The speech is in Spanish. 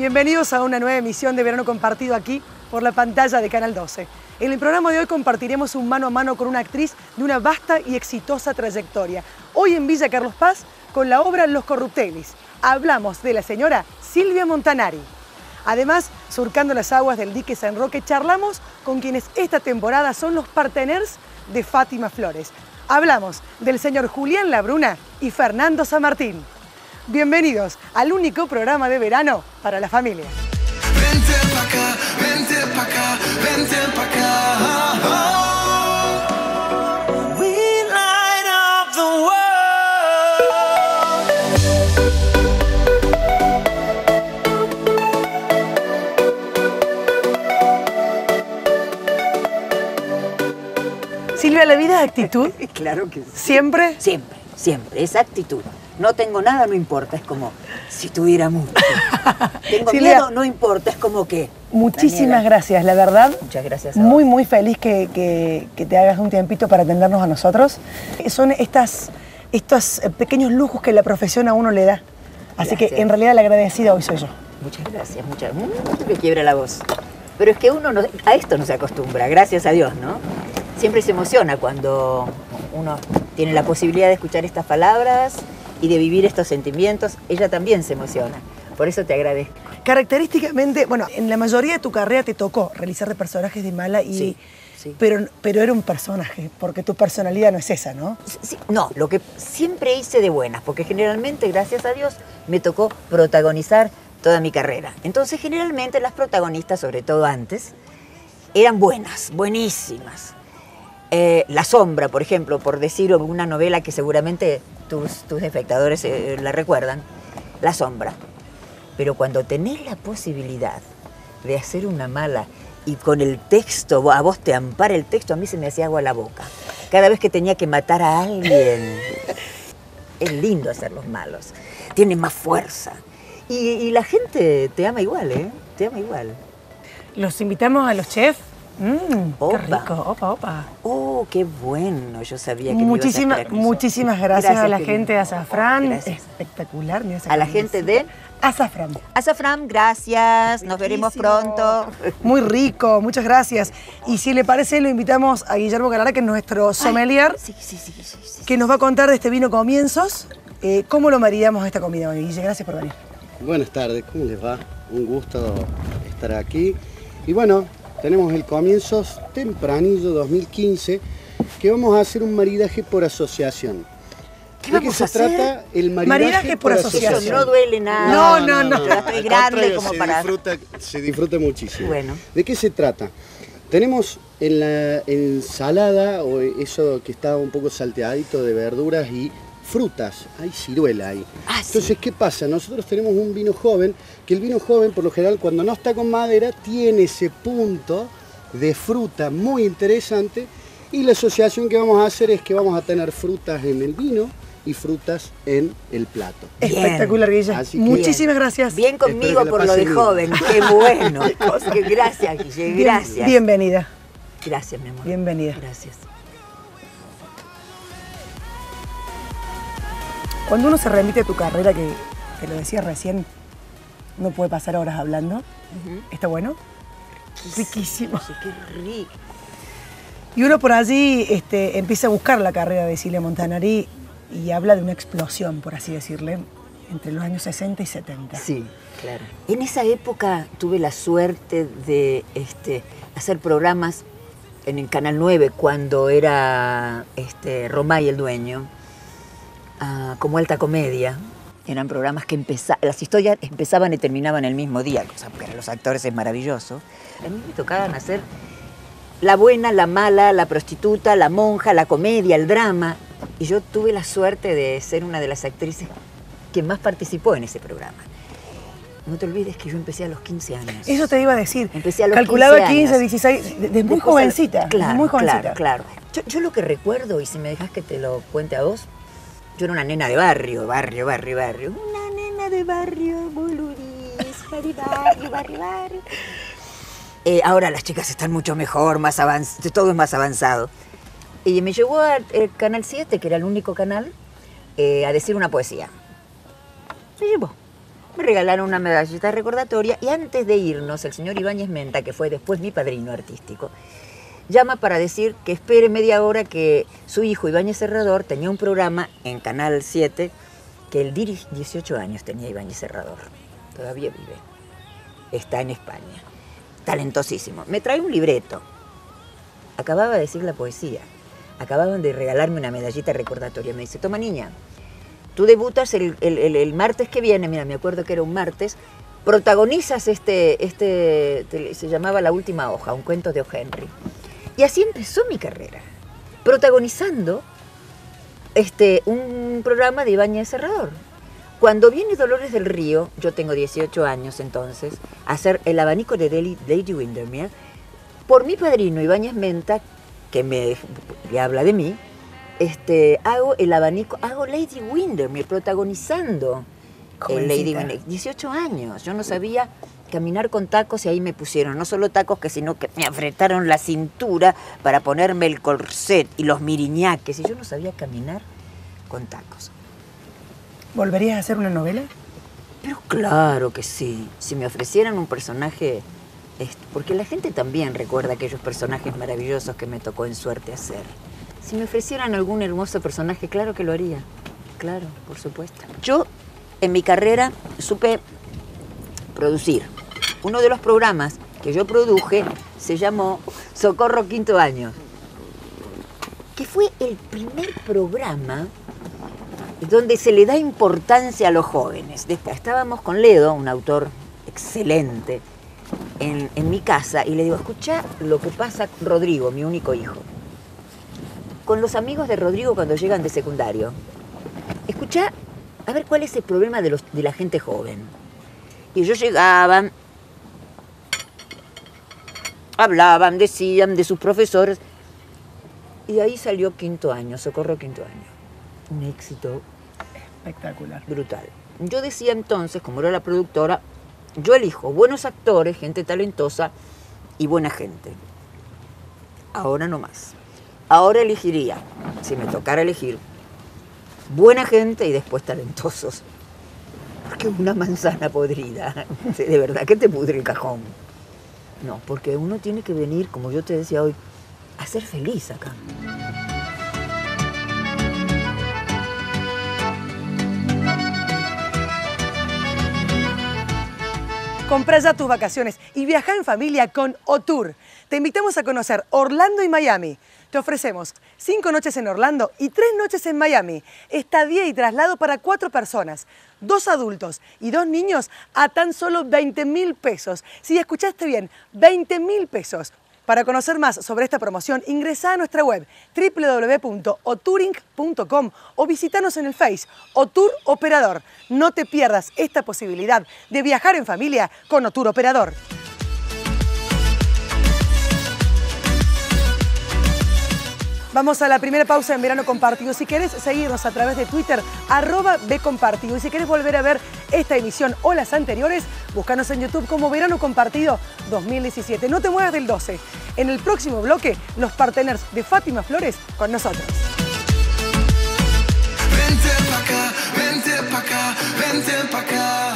Bienvenidos a una nueva emisión de Verano Compartido aquí por la pantalla de Canal 12. En el programa de hoy compartiremos un mano a mano con una actriz de una vasta y exitosa trayectoria. Hoy en Villa Carlos Paz con la obra Los Corruptelis. Hablamos de la señora Silvia Montanari. Además, surcando las aguas del dique San Roque, charlamos con quienes esta temporada son los parteners de Fátima Flores. Hablamos del señor Julián Labruna y Fernando San Martín. Bienvenidos al único programa de verano para la familia. Vente pa' acá, vente pa' acá, vente pa' acá. We light up the world. Silvia, la vida es actitud. Claro que sí. Siempre. Siempre, siempre. Esa actitud. No tengo nada, no importa. Es como si tuviera mucho. Tengo Silvia. miedo, no importa. Es como que. Muchísimas Daniela, gracias, la verdad. Muchas gracias a Muy, vos. muy feliz que, que- que te hagas un tiempito para atendernos a nosotros. Son estas, estos eh, pequeños lujos que la profesión a uno le da. Así que en realidad la agradecida hoy soy yo. Muchas gracias, muchas. Mm, me quiebra la voz. Pero es que uno no- a esto no se acostumbra, gracias a Dios, ¿no? Siempre se emociona cuando uno tiene la posibilidad de escuchar estas palabras y de vivir estos sentimientos. Ella también se emociona. Por eso te agradezco. Característicamente, bueno, en la mayoría de tu carrera te tocó realizar de personajes de mala y... Sí, sí. Pero, pero era un personaje, porque tu personalidad no es esa, ¿no? Sí, no, lo que siempre hice de buenas, porque generalmente, gracias a Dios, me tocó protagonizar toda mi carrera. Entonces, generalmente las protagonistas, sobre todo antes, eran buenas, buenísimas. Eh, la Sombra, por ejemplo, por decir una novela que seguramente tus, tus espectadores eh, la recuerdan, La Sombra. Pero cuando tenés la posibilidad de hacer una mala y con el texto, a vos te ampara el texto, a mí se me hacía agua la boca. Cada vez que tenía que matar a alguien, es lindo hacer los malos. Tiene más fuerza. Y, y la gente te ama igual, ¿eh? Te ama igual. Los invitamos a los chefs. Mmm, qué rico, opa, opa. Oh, qué bueno. Yo sabía que me ibas a Muchísimas, muchísimas gracias, a la gente de Azafrán. Gracias. Espectacular, mira esa A la gente de Azafrán. Azafram, gracias. Nos veremos pronto. Muy rico, muchas gracias. Y si le parece, lo invitamos a Guillermo Galara, que es nuestro sommelier, Sí, sí, sí, sí, sí. que nos va a contar de este vino Comienzos. Eh, ¿Cómo lo maridamos esta comida hoy? Guille, gracias por venir. Buenas tardes, ¿cómo les va? Un gusto estar aquí. Y bueno, tenemos el comienzos tempranillo 2015, que vamos a hacer un maridaje por asociación. ¿Qué ¿De vamos se hacer? trata? El maridaje, Maridaje por asociación. No duele nada. No, no, no. Al grande como se para. Disfruta, se disfruta muchísimo. Bueno. ¿De qué se trata? Tenemos en la ensalada, o eso que está un poco salteadito de verduras y frutas. Hay ciruela ahí. Ah, sí. Entonces, ¿qué pasa? Nosotros tenemos un vino joven, que el vino joven, por lo general, cuando no está con madera, tiene ese punto de fruta muy interesante. Y la asociación que vamos a hacer es que vamos a tener frutas en el vino y frutas en el plato. Bien. Espectacular, Guille. Así que- Muchísimas gracias. Bien conmigo por lo de bien. joven. Qué bueno. Qué gracias, Guille. Bien- Gracias. Bienvenida. Gracias, mi amor. Bienvenida. Gracias. Cuando uno se remite a tu carrera, que te lo decía recién, no puede pasar horas hablando. ¿Está bueno? Riquísimo. Sí, qué rico. Y uno por allí este, empieza a buscar la carrera de Silvia Montanari y habla de una explosión, por así decirle, entre los años 60 y 70. Sí, claro. En esa época tuve la suerte de este, hacer programas en el Canal 9 cuando era este, Romay el dueño, como alta comedia. Eran programas que empezaban, las historias empezaban y terminaban el mismo día, cosa que para los actores es maravilloso. A mí me tocaban hacer la buena, la mala, la prostituta, la monja, la comedia, el drama. Y yo tuve la suerte de ser una de las actrices que más participó en ese programa. No te olvides que yo empecé a los 15 años. Eso te iba a decir. Empecé a los Calculaba 15 15, años. 16, de, de muy Después, jovencita. desde Claro, muy jovencita. claro, claro. Yo, yo lo que recuerdo, y si me dejas que te lo cuente a vos, yo era una nena de barrio, barrio, barrio, barrio. Una nena de barrio, boludis, barrio, barrio, barrio. Eh, ahora las chicas están mucho mejor, más avanz- todo es más avanzado. Y me llevó al el Canal 7, que era el único canal, eh, a decir una poesía. Me llevó. Me regalaron una medallita recordatoria y antes de irnos, el señor Ibáñez Menta, que fue después mi padrino artístico, llama para decir que espere media hora que su hijo Ibáñez Serrador tenía un programa en Canal 7 que él dirige 18 años tenía Ibáñez Serrador. Todavía vive. Está en España. Talentosísimo. Me trae un libreto. Acababa de decir la poesía. Acababan de regalarme una medallita recordatoria. Me dice, toma niña, tú debutas el, el- martes que viene, mira, me acuerdo que era un martes, protagonizas este, este, te- se llamaba La Última Hoja, un cuento de O. Y así empezó mi carrera, protagonizando este, un programa de Ibáñez Serrador. Cuando viene Dolores del Río, yo tengo 18 años entonces, a hacer el abanico de Lady, Lady Windermere, por mi padrino Ibáñez Menta, que me habla de mí, este, hago el abanico, hago Lady Windermere protagonizando el Lady. Windermere. 18 años, yo no sabía caminar con tacos y ahí me pusieron, no solo tacos, que sino que me apretaron la cintura para ponerme el corset y los miriñaques, y yo no sabía caminar con tacos. ¿Volverías a hacer una novela? Pero claro que sí. Si me ofrecieran un personaje. Porque la gente también recuerda aquellos personajes maravillosos que me tocó en suerte hacer. Si me ofrecieran algún hermoso personaje, claro que lo haría. Claro, por supuesto. Yo, en mi carrera, supe producir. Uno de los programas que yo produje se llamó Socorro Quinto Año, que fue el primer programa donde se le da importancia a los jóvenes. Estábamos con Ledo, un autor excelente, en, mi casa y le digo, escucha lo que pasa con Rodrigo, mi único hijo. Con los amigos de Rodrigo cuando llegan de secundario. Escucha, a ver cuál es el problema de, de la gente joven. Y ellos llegaban, hablaban, decían de sus profesores. Y ahí salió quinto año, Socorro quinto año. Un éxito Espectacular. brutal. Yo decía entonces, como era la productora, yo elijo buenos actores, gente talentosa y buena gente. Ahora no más. Ahora elegiría, si me tocara elegir, buena gente y después talentosos. Porque una manzana podrida, de verdad que te pudre el cajón. No, porque uno tiene que venir, como yo te decía hoy, a ser feliz acá. Comprá ya tus vacaciones y viaja en familia con Otour. Te invitamos a conocer Orlando y Miami. Te ofrecemos cinco noches en Orlando y tres noches en Miami. Estadía y traslado para cuatro personas, dos adultos y dos niños a tan solo 20 mil pesos. Si escuchaste bien, 20 mil pesos. Para conocer más sobre esta promoción, ingresa a nuestra web www.otouring.com o visítanos en el Face Otour Operador. No te pierdas esta posibilidad de viajar en familia con Otour Operador. Vamos a la primera pausa en Verano Compartido. Si querés seguirnos a través de Twitter, arroba Compartido. Y si querés volver a ver esta emisión o las anteriores, búscanos en YouTube como Verano Compartido 2017. No te muevas del 12. En el próximo bloque, los partners de Fátima Flores con nosotros. Vente pa' acá, vente pa' acá, vente pa' acá.